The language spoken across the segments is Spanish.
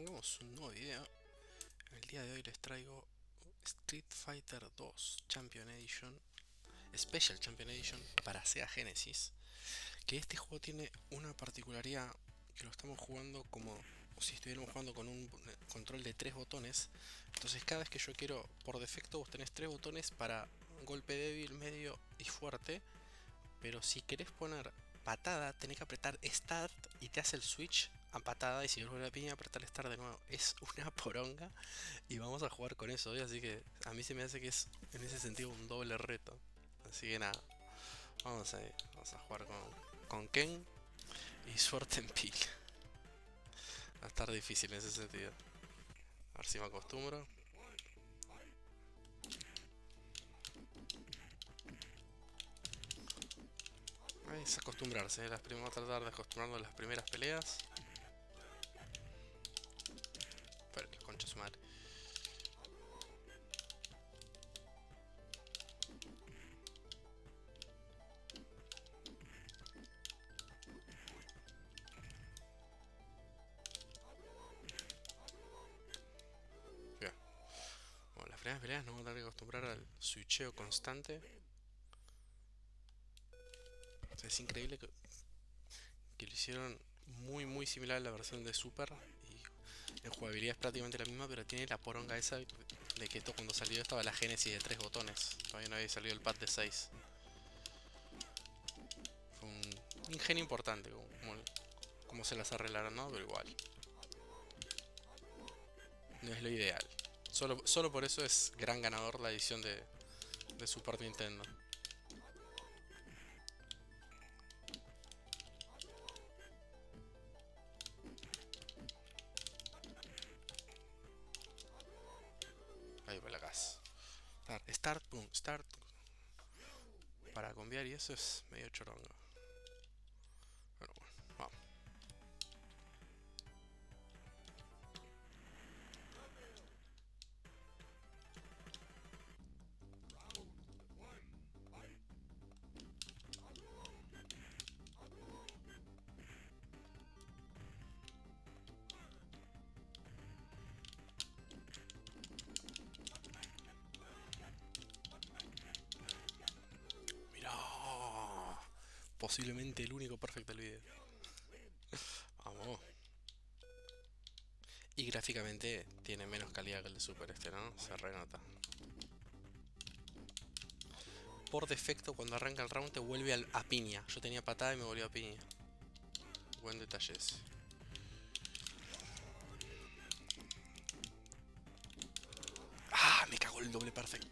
arrancamos un nuevo video. El día de hoy les traigo Street Fighter 2 Champion Edition, Special Champion Edition para Sega Genesis. Que este juego tiene una particularidad que lo estamos jugando como si estuviéramos jugando con un control de tres botones. Entonces cada vez que yo quiero, por defecto vos tenés tres botones para golpe débil, medio y fuerte. Pero si querés poner patada, tenés que apretar Start y te hace el switch a patada. Y si vuelve la piña, apretar Start de nuevo. Es una poronga. Y vamos a jugar con eso hoy. Así que a mí se me hace que es en ese sentido un doble reto. Así que nada, vamos a, vamos a jugar con, con Ken y suerte en pila. Va a estar difícil en ese sentido. A ver si me acostumbro. Es acostumbrarse, las vamos a tratar de acostumbrarnos a las primeras peleas. Constante. Es increíble que, lo hicieron muy muy similar a la versión de Super y en jugabilidad es prácticamente la misma, pero tiene la poronga esa de que esto cuando salió estaba la Genesis de tres botones, todavía no había salido el pad de 6. Fue un ingenio importante como, como se las arreglaron, ¿no? Pero igual. No es lo ideal. Solo, solo por eso es gran ganador la edición de, de Super Nintendo. Ahí va la casa. Start, start, boom, start. Para cambiar y eso es medio chorongo. Posiblemente el único perfecto del video. Vamos. Y gráficamente tiene menos calidad que el de Super este, ¿no? Se renota. Por defecto, cuando arranca el round te vuelve al, a piña. Yo tenía patada y me volvió a piña. Buen detalle ese. ¡Ah! Me cagó el doble perfecto.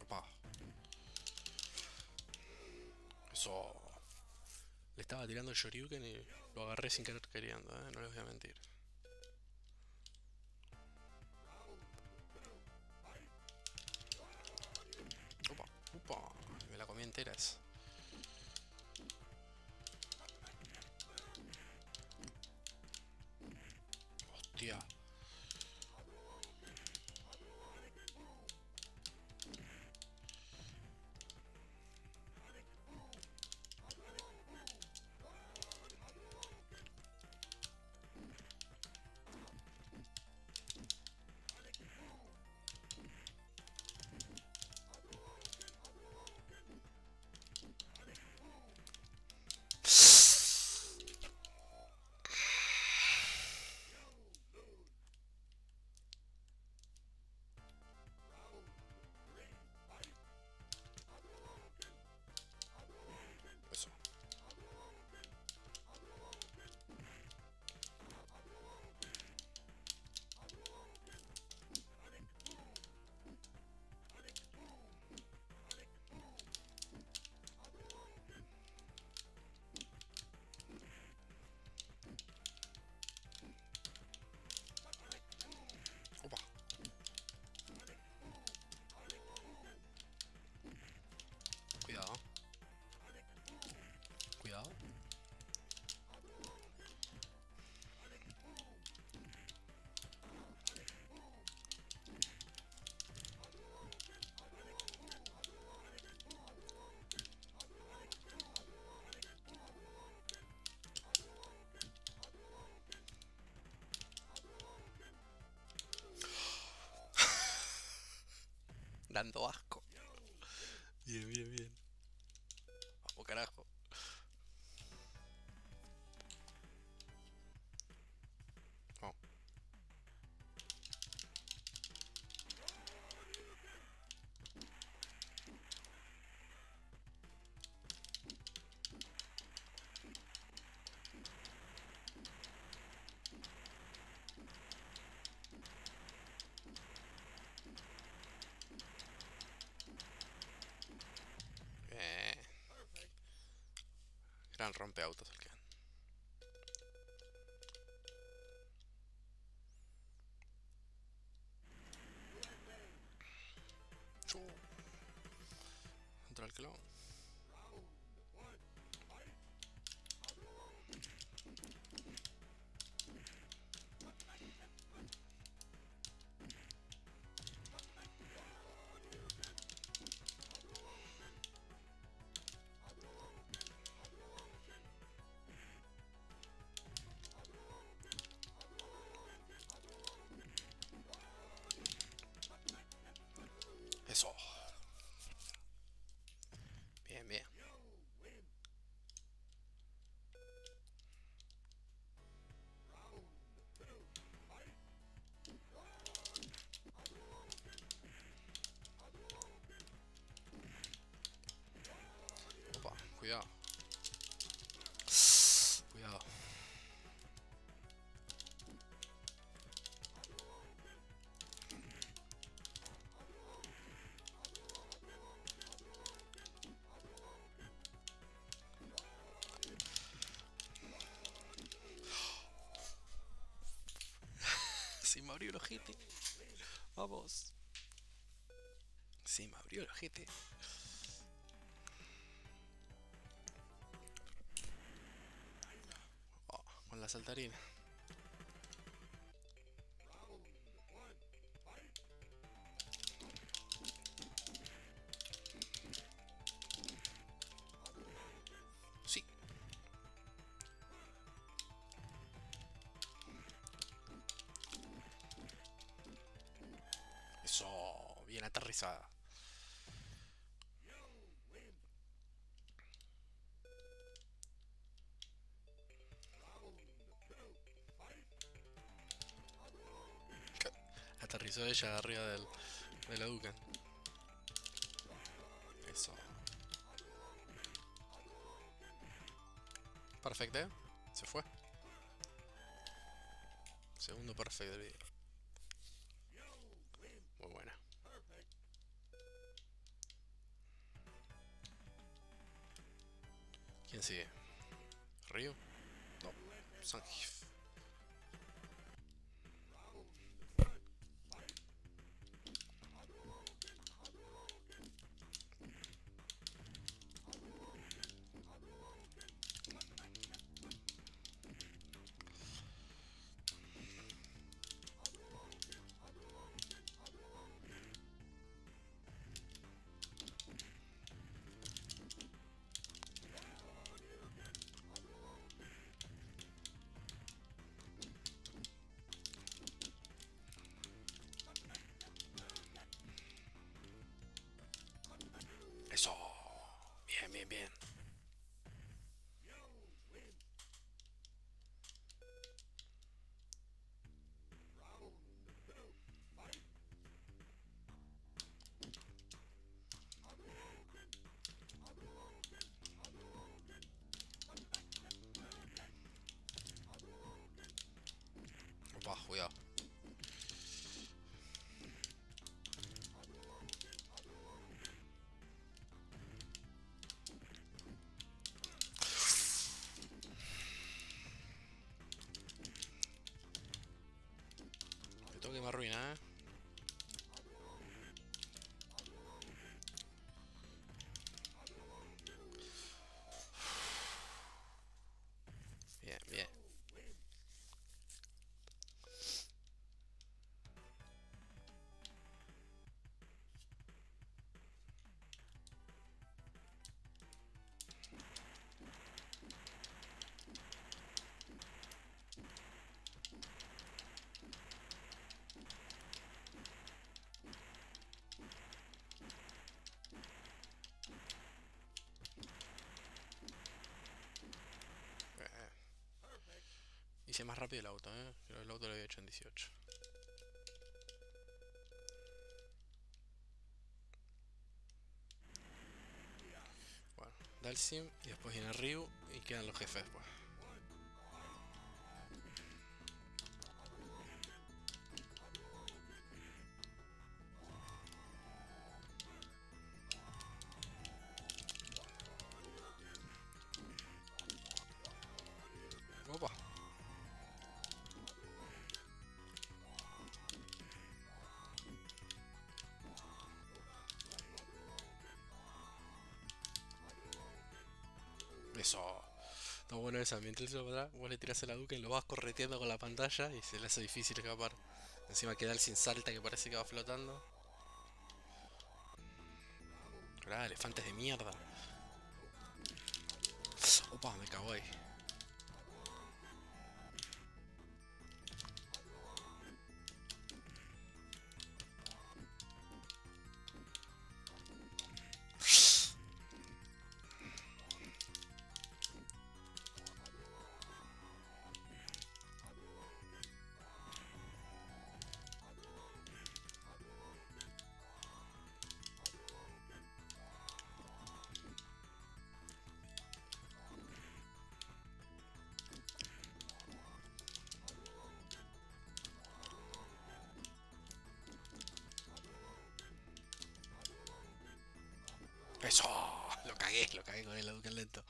Opa. Eso. Le estaba tirando el Shoryuken y lo agarré sin querer queriendo, ¿eh? no les voy a mentir. Opa, opa, me la comí entera dando A. Gran rompeautos el que abrió el ojete. Vamos. Sí me abrió el ojete. Oh, con la saltarina. Ella arriba del, de la Ducan. Eso. Perfecto, ¿eh? Se fue. Segundo perfecto del video. Muy buena. ¿Quién sigue? ¿Río? No. Sangif. Cuidado. Me tengo que me arruina, rápido el auto, ¿eh? El auto lo había hecho en 18. Bueno, Dalsim y después viene Ryu y quedan los jefes después. Opa. Eso. Está bueno esa. Mientras se va para vos le tirás a la duca y lo vas correteando con la pantalla y se le hace difícil escapar. Encima queda el sin salta que parece que va flotando. Ah, elefantes de mierda. Opa, me cago ahí. Cagué, lo cagué con el Hadouken lento.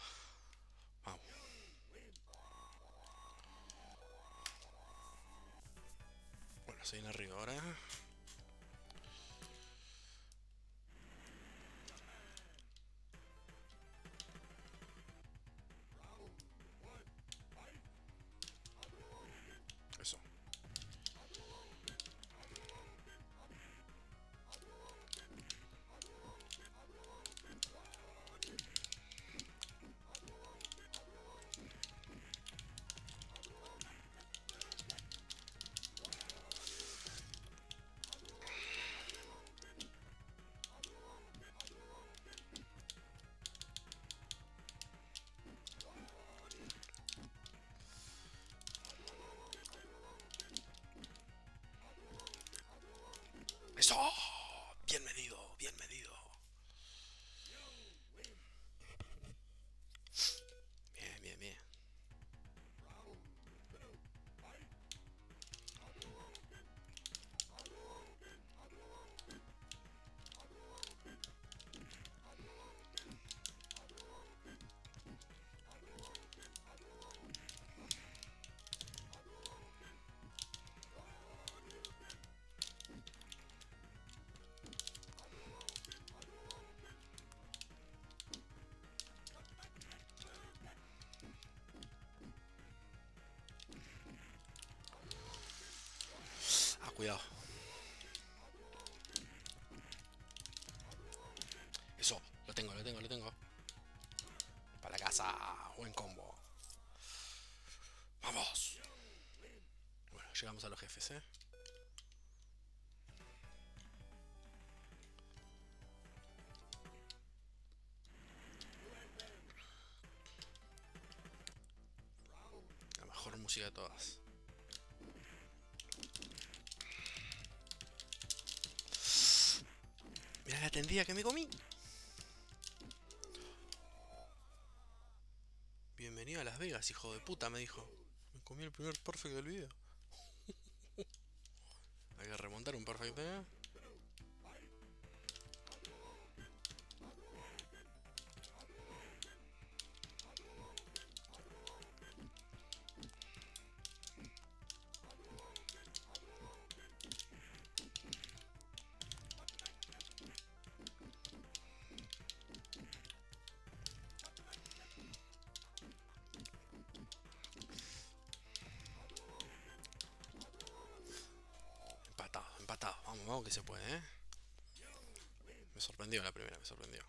Cuidado. Eso, lo tengo, lo tengo, lo tengo. Para la casa, buen combo. Vamos. Bueno, llegamos a los jefes, ¿eh? La mejor música de todas. La tendida que me comí. Bienvenido a Las Vegas, hijo de puta, me dijo. Me comí el primer perfect del video. Hay que remontar un perfect, ¿eh? Que se puede, ¿eh? Me sorprendió la primera, me sorprendió.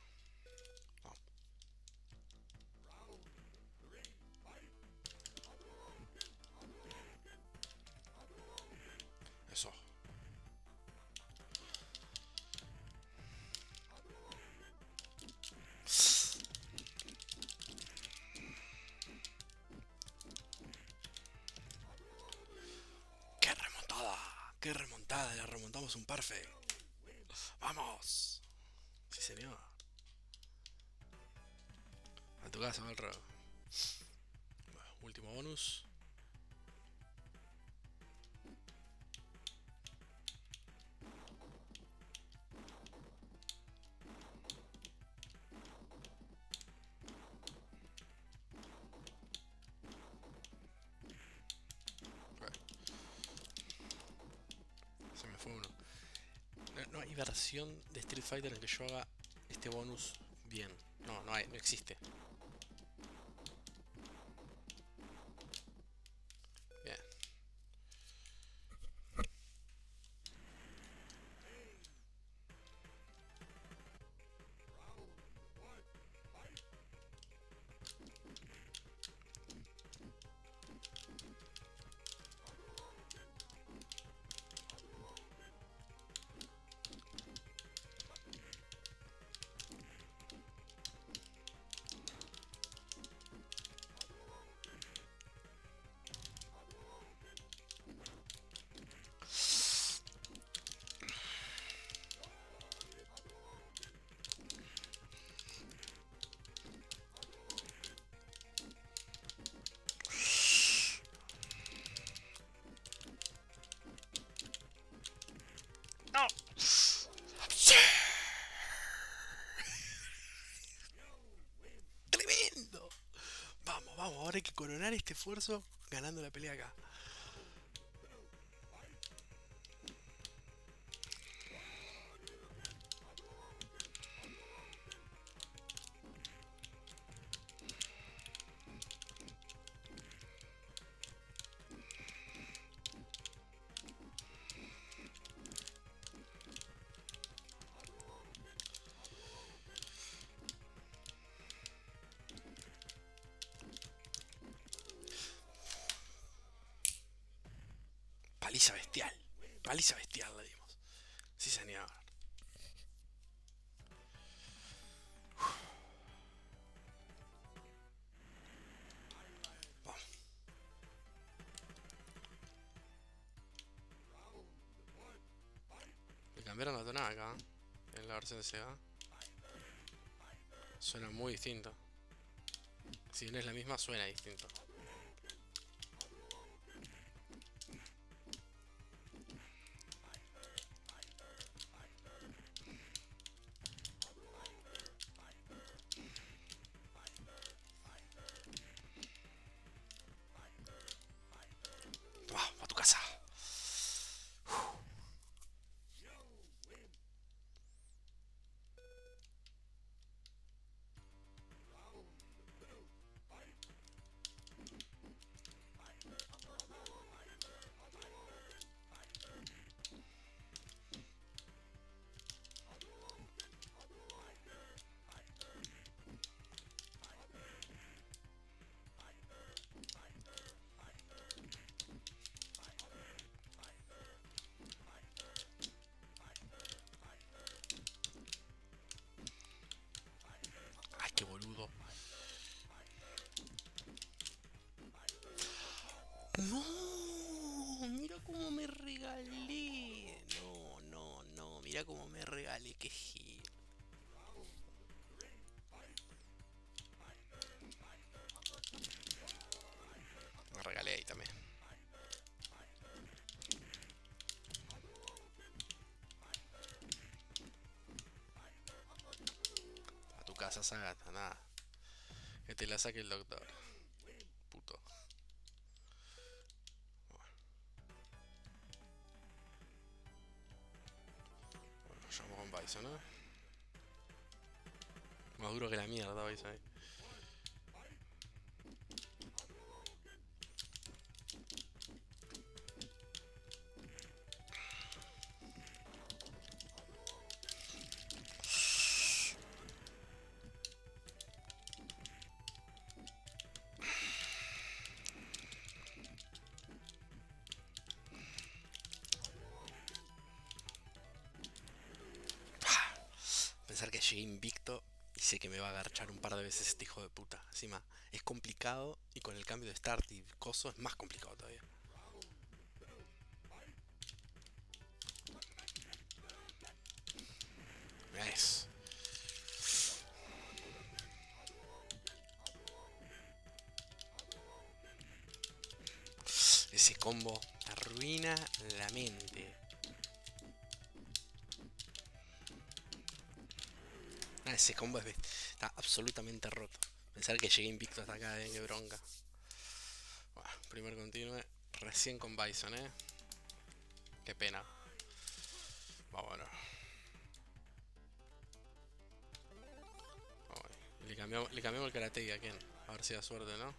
Perfect. ¡Vamos! Sí, señor. A tu casa, Valro. Bueno, último bonus. No, hay versión de Street Fighter en que yo haga este bonus bien. No, no hay, no existe. Que coronar este esfuerzo ganando la pelea acá. Le cambiaron la tonada acá. En la versión de Sega. Suena muy distinto. Si no es la misma, suena distinto. Regalé. No, no, no, mira cómo me regalé, qué gil. Me regalé ahí también. A tu casa, Sagata, nada. Que te la saque el doctor. llegué invicto y sé que me va a agarchar un par de veces este hijo de puta. Encima, es complicado y con el cambio de start y coso es más complicado todavía. Nice. Ese combo está absolutamente roto. Pensar que llegué invicto hasta acá, eh, qué bronca. Bueno, primer continue. Recién con Bison, eh. Qué pena. Vámonos. Le cambiamos, le cambiamos el karate a. A ver si da suerte, ¿no?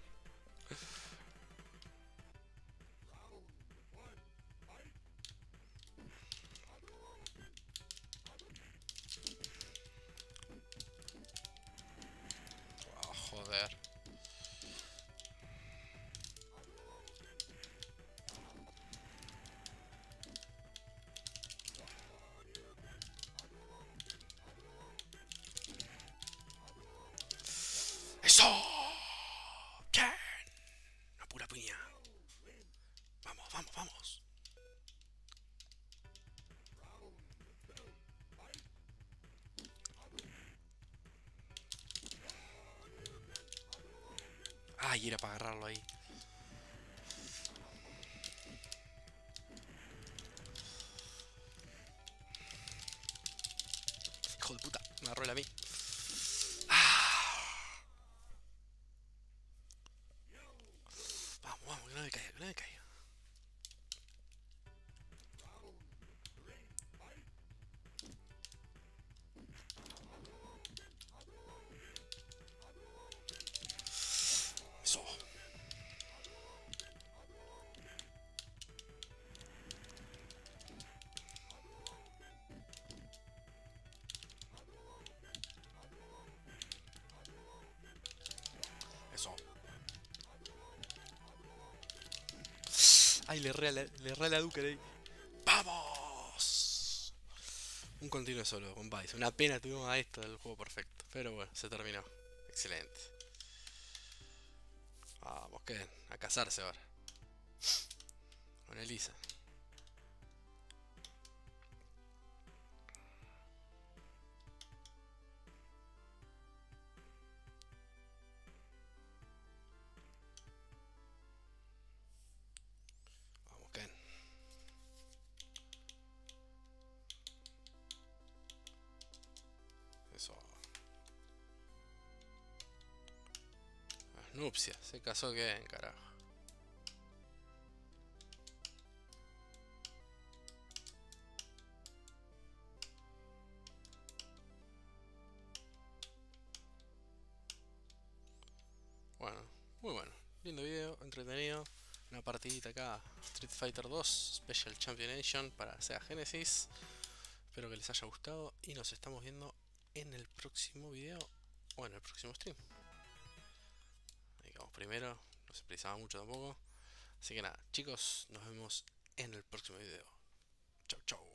Ay, era para agarrarlo ahí. Ay, le re, la, le la. ¡Vamos! Un continuo solo con Vice. Una pena tuvimos a esto del juego perfecto. Pero bueno, se terminó. Excelente. Vamos, que a casarse ahora. Con Elisa. Nupcia, se casó que en carajo. Bueno, muy bueno. Lindo video, entretenido. Una partidita acá. Street Fighter 2 Special Championation para Sega Genesis. Espero que les haya gustado y nos estamos viendo en el próximo video o en el próximo stream primero, no se precisaba mucho tampoco. Así que nada, chicos, nos vemos en el próximo video. Chau, chau.